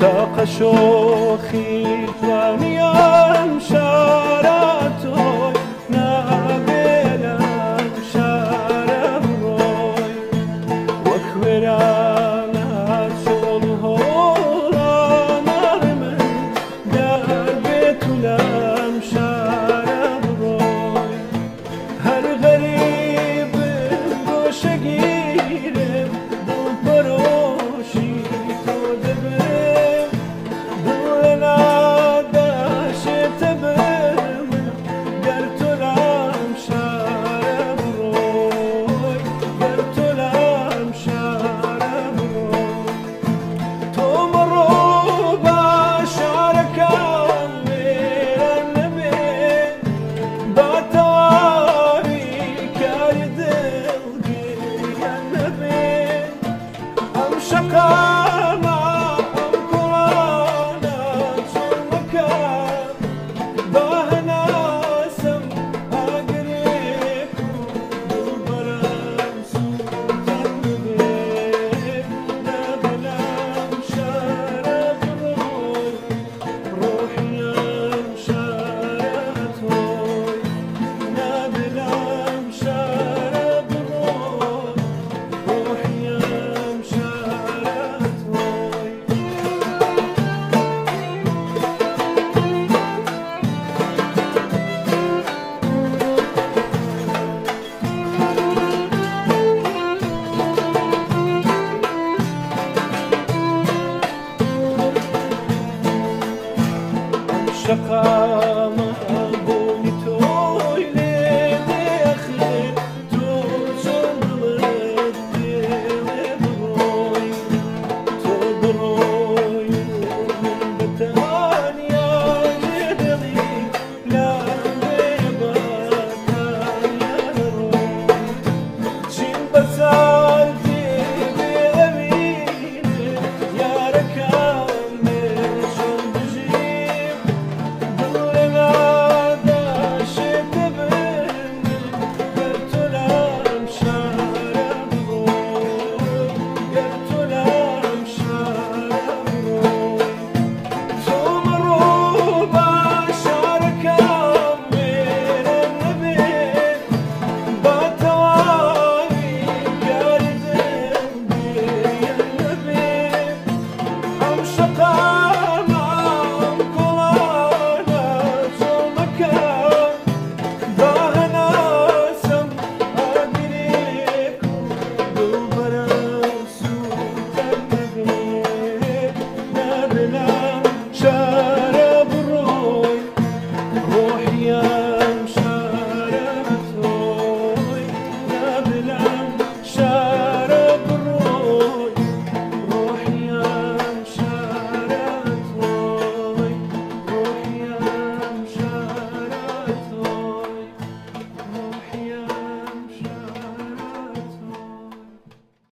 تا قشو خیلی Shakar. Hoşça kal. 다